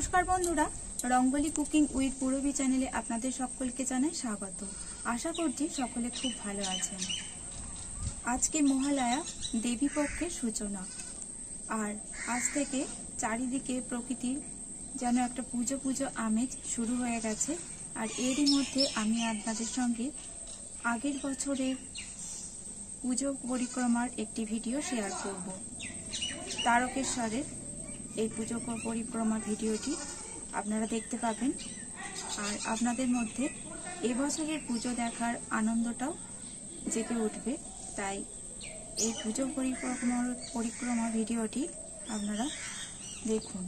নমস্কার বন্ধুরা, rangoli cooking with Purabi চ্যানেলে আপনাদের সকলকে জানাই স্বাগত। আশা করছি সকলে খুব ভালো আছেন। আজকে মহালয়া দেবী পক্ষের সূচনা। আর আজ থেকে চারিদিকে প্রকৃতির যেন একটা পুজো পুজো আমেজ শুরু হয়ে গেছে। আর এরই মধ্যে আমি আপনাদের সঙ্গে আগের বছরের পুজো পরিক্রমার একটি ভিডিও শেয়ার করব। তারকেশ্বরের এই পুজো পরিক্রমার ভিডিওটি আপনারা দেখতে পাবেন। আর আপনাদের মধ্যে এবছরের পুজো দেখার আনন্দটাও জেগে উঠবে। তাই এই পুজো পরিক্রমার পরিক্রমা ভিডিওটি আপনারা দেখুন।